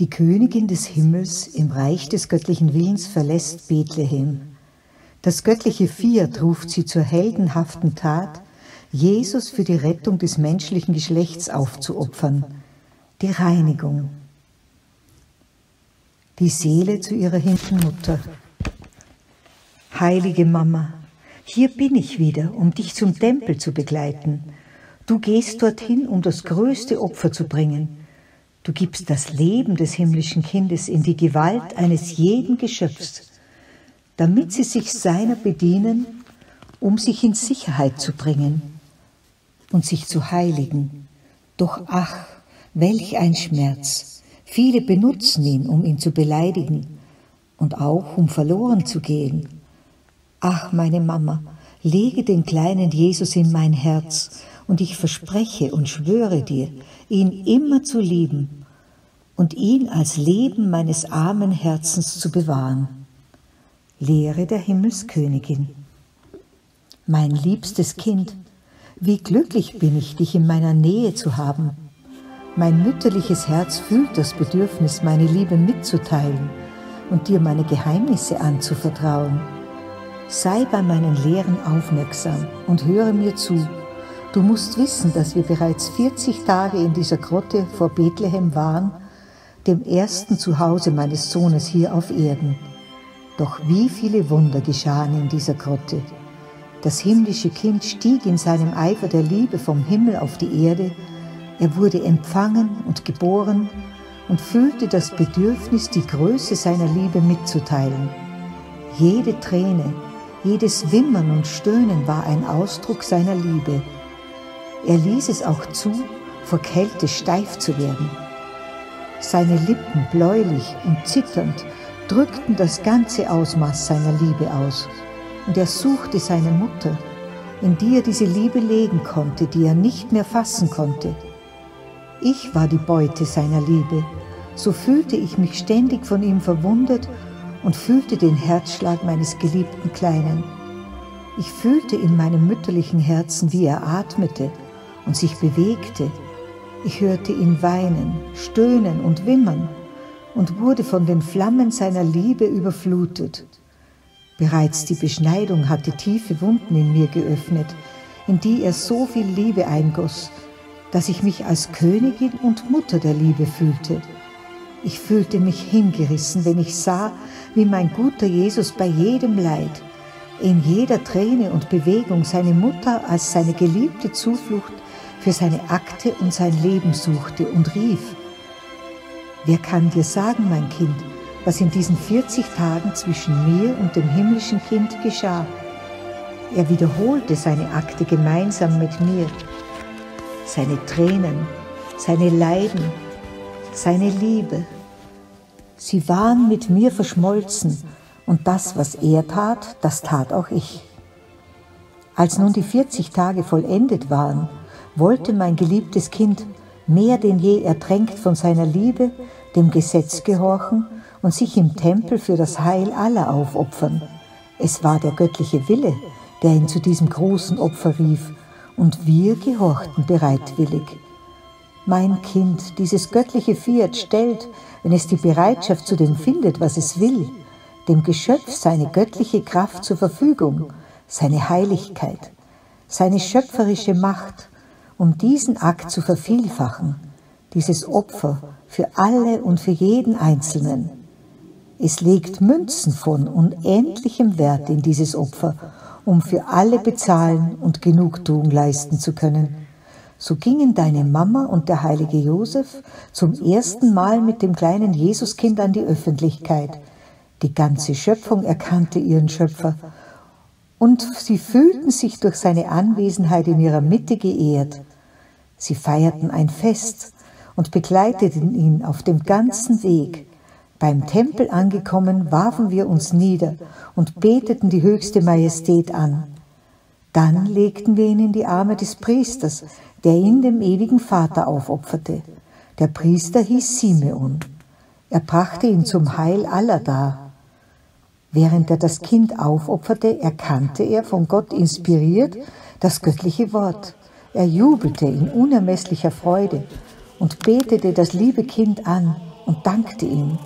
Die Königin des Himmels im Reich des göttlichen Willens verlässt Bethlehem. Das göttliche Fiat ruft sie zur heldenhaften Tat, Jesus für die Rettung des menschlichen Geschlechts aufzuopfern, die Reinigung. Die Seele zu ihrer Mutter. Heilige Mama, hier bin ich wieder, um dich zum Tempel zu begleiten. Du gehst dorthin, um das größte Opfer zu bringen, Du gibst das Leben des himmlischen Kindes in die Gewalt eines jeden Geschöpfs, damit sie sich seiner bedienen, um sich in Sicherheit zu bringen und sich zu heiligen. Doch ach, welch ein Schmerz! Viele benutzen ihn, um ihn zu beleidigen und auch um verloren zu gehen. Ach, meine Mama, lege den kleinen Jesus in mein Herz und ich verspreche und schwöre dir, ihn immer zu lieben und ihn als Leben meines armen Herzens zu bewahren. Lehre der Himmelskönigin. Mein liebstes Kind, wie glücklich bin ich, dich in meiner Nähe zu haben. Mein mütterliches Herz fühlt das Bedürfnis, meine Liebe mitzuteilen und dir meine Geheimnisse anzuvertrauen. Sei bei meinen Lehren aufmerksam und höre mir zu Du musst wissen, dass wir bereits 40 Tage in dieser Grotte vor Bethlehem waren, dem ersten Zuhause meines Sohnes hier auf Erden. Doch wie viele Wunder geschahen in dieser Grotte. Das himmlische Kind stieg in seinem Eifer der Liebe vom Himmel auf die Erde, er wurde empfangen und geboren und fühlte das Bedürfnis, die Größe seiner Liebe mitzuteilen. Jede Träne, jedes Wimmern und Stöhnen war ein Ausdruck seiner Liebe, er ließ es auch zu, vor Kälte steif zu werden. Seine Lippen, bläulich und zitternd, drückten das ganze Ausmaß seiner Liebe aus. Und er suchte seine Mutter, in die er diese Liebe legen konnte, die er nicht mehr fassen konnte. Ich war die Beute seiner Liebe, so fühlte ich mich ständig von ihm verwundet und fühlte den Herzschlag meines geliebten Kleinen. Ich fühlte in meinem mütterlichen Herzen, wie er atmete und sich bewegte. Ich hörte ihn weinen, stöhnen und wimmern und wurde von den Flammen seiner Liebe überflutet. Bereits die Beschneidung hatte tiefe Wunden in mir geöffnet, in die er so viel Liebe eingoss, dass ich mich als Königin und Mutter der Liebe fühlte. Ich fühlte mich hingerissen, wenn ich sah, wie mein guter Jesus bei jedem Leid, in jeder Träne und Bewegung seine Mutter als seine geliebte Zuflucht für seine Akte und sein Leben suchte und rief, Wer kann dir sagen, mein Kind, was in diesen 40 Tagen zwischen mir und dem himmlischen Kind geschah? Er wiederholte seine Akte gemeinsam mit mir, seine Tränen, seine Leiden, seine Liebe. Sie waren mit mir verschmolzen und das, was er tat, das tat auch ich. Als nun die 40 Tage vollendet waren, wollte mein geliebtes Kind mehr denn je ertränkt von seiner Liebe dem Gesetz gehorchen und sich im Tempel für das Heil aller aufopfern. Es war der göttliche Wille, der ihn zu diesem großen Opfer rief, und wir gehorchten bereitwillig. Mein Kind, dieses göttliche Fiat stellt, wenn es die Bereitschaft zu dem findet, was es will, dem Geschöpf seine göttliche Kraft zur Verfügung, seine Heiligkeit, seine schöpferische Macht um diesen Akt zu vervielfachen, dieses Opfer für alle und für jeden Einzelnen. Es legt Münzen von unendlichem Wert in dieses Opfer, um für alle bezahlen und Genugtuung leisten zu können. So gingen deine Mama und der heilige Josef zum ersten Mal mit dem kleinen Jesuskind an die Öffentlichkeit. Die ganze Schöpfung erkannte ihren Schöpfer und sie fühlten sich durch seine Anwesenheit in ihrer Mitte geehrt. Sie feierten ein Fest und begleiteten ihn auf dem ganzen Weg. Beim Tempel angekommen, warfen wir uns nieder und beteten die höchste Majestät an. Dann legten wir ihn in die Arme des Priesters, der ihn dem ewigen Vater aufopferte. Der Priester hieß Simeon. Er brachte ihn zum Heil aller dar. Während er das Kind aufopferte, erkannte er, von Gott inspiriert, das göttliche Wort. Er jubelte in unermesslicher Freude und betete das liebe Kind an und dankte ihm.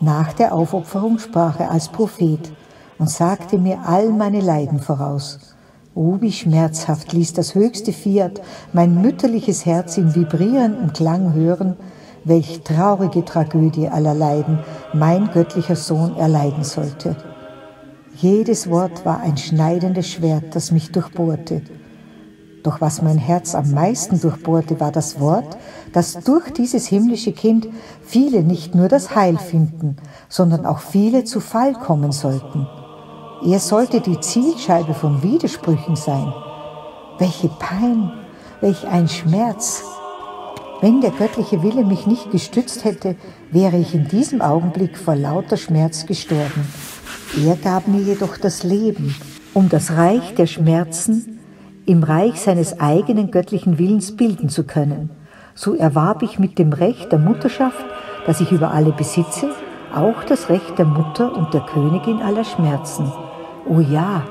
Nach der Aufopferung sprach er als Prophet und sagte mir all meine Leiden voraus. Oh, wie schmerzhaft ließ das höchste Fiat mein mütterliches Herz im vibrierenden Klang hören, welch traurige Tragödie aller Leiden mein göttlicher Sohn erleiden sollte. Jedes Wort war ein schneidendes Schwert, das mich durchbohrte. Doch was mein Herz am meisten durchbohrte, war das Wort, dass durch dieses himmlische Kind viele nicht nur das Heil finden, sondern auch viele zu Fall kommen sollten. Er sollte die Zielscheibe von Widersprüchen sein. Welche Pein, welch ein Schmerz. Wenn der göttliche Wille mich nicht gestützt hätte, wäre ich in diesem Augenblick vor lauter Schmerz gestorben. Er gab mir jedoch das Leben, um das Reich der Schmerzen im Reich seines eigenen göttlichen Willens bilden zu können. So erwarb ich mit dem Recht der Mutterschaft, das ich über alle besitze, auch das Recht der Mutter und der Königin aller Schmerzen. Oh ja,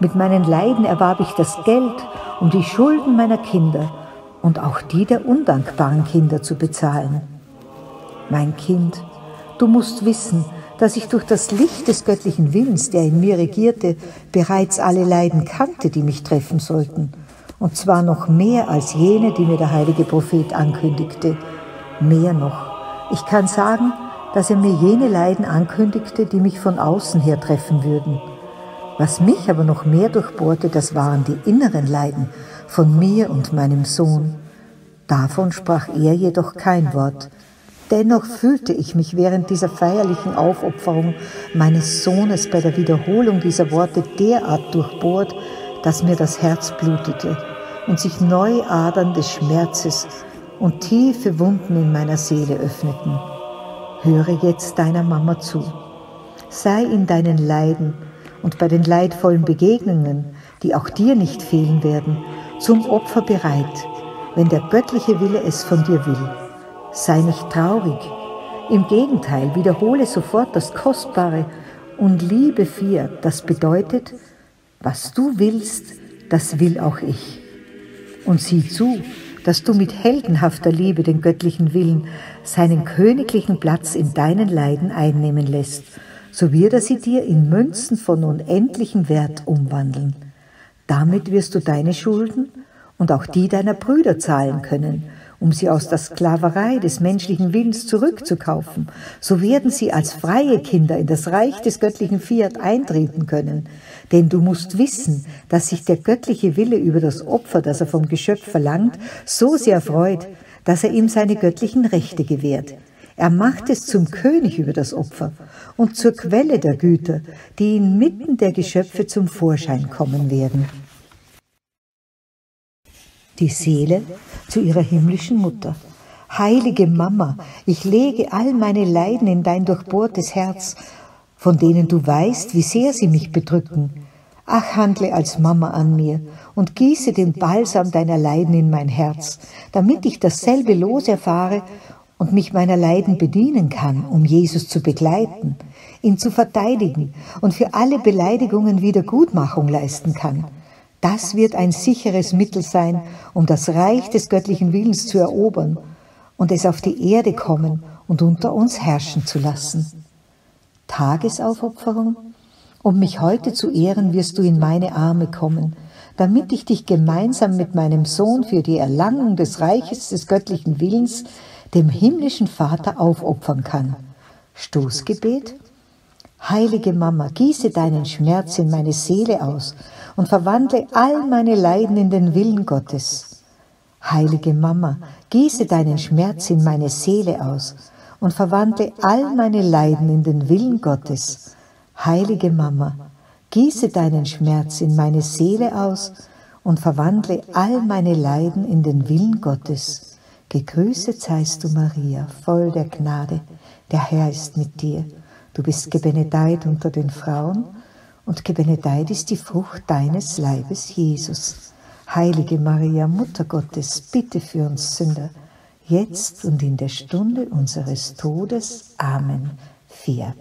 mit meinen Leiden erwarb ich das Geld, um die Schulden meiner Kinder und auch die der undankbaren Kinder zu bezahlen. Mein Kind, du musst wissen, dass ich durch das Licht des göttlichen Willens, der in mir regierte, bereits alle Leiden kannte, die mich treffen sollten, und zwar noch mehr als jene, die mir der heilige Prophet ankündigte. Mehr noch. Ich kann sagen, dass er mir jene Leiden ankündigte, die mich von außen her treffen würden. Was mich aber noch mehr durchbohrte, das waren die inneren Leiden von mir und meinem Sohn. Davon sprach er jedoch kein Wort. Dennoch fühlte ich mich während dieser feierlichen Aufopferung meines Sohnes bei der Wiederholung dieser Worte derart durchbohrt, dass mir das Herz blutete und sich neue Adern des Schmerzes und tiefe Wunden in meiner Seele öffneten. Höre jetzt deiner Mama zu. Sei in deinen Leiden und bei den leidvollen Begegnungen, die auch dir nicht fehlen werden, zum Opfer bereit, wenn der göttliche Wille es von dir will. Sei nicht traurig. Im Gegenteil, wiederhole sofort das Kostbare und liebe Fiat, das bedeutet, was du willst, das will auch ich. Und sieh zu, dass du mit heldenhafter Liebe den göttlichen Willen seinen königlichen Platz in deinen Leiden einnehmen lässt so wird er sie dir in Münzen von unendlichem Wert umwandeln. Damit wirst du deine Schulden und auch die deiner Brüder zahlen können, um sie aus der Sklaverei des menschlichen Willens zurückzukaufen. So werden sie als freie Kinder in das Reich des göttlichen Fiat eintreten können. Denn du musst wissen, dass sich der göttliche Wille über das Opfer, das er vom Geschöpf verlangt, so sehr freut, dass er ihm seine göttlichen Rechte gewährt. Er macht es zum König über das Opfer und zur Quelle der Güter, die inmitten der Geschöpfe zum Vorschein kommen werden. Die Seele zu ihrer himmlischen Mutter. Heilige Mama, ich lege all meine Leiden in dein durchbohrtes Herz, von denen du weißt, wie sehr sie mich bedrücken. Ach, handle als Mama an mir und gieße den Balsam deiner Leiden in mein Herz, damit ich dasselbe Los erfahre und mich meiner Leiden bedienen kann, um Jesus zu begleiten, ihn zu verteidigen und für alle Beleidigungen Wiedergutmachung leisten kann. Das wird ein sicheres Mittel sein, um das Reich des göttlichen Willens zu erobern und es auf die Erde kommen und unter uns herrschen zu lassen. Tagesaufopferung? Um mich heute zu ehren, wirst du in meine Arme kommen, damit ich dich gemeinsam mit meinem Sohn für die Erlangung des Reiches des göttlichen Willens dem himmlischen Vater aufopfern kann. Stoßgebet? Heilige Mama, gieße deinen Schmerz in meine Seele aus und verwandle all meine Leiden in den Willen Gottes. Heilige Mama, gieße deinen Schmerz in meine Seele aus und verwandle all meine Leiden in den Willen Gottes. Heilige Mama, gieße deinen Schmerz in meine Seele aus und verwandle all meine Leiden in den Willen Gottes. Gegrüßet seist du, Maria, voll der Gnade, der Herr ist mit dir. Du bist gebenedeit unter den Frauen, und gebenedeit ist die Frucht deines Leibes, Jesus. Heilige Maria, Mutter Gottes, bitte für uns Sünder, jetzt und in der Stunde unseres Todes. Amen. Fiat.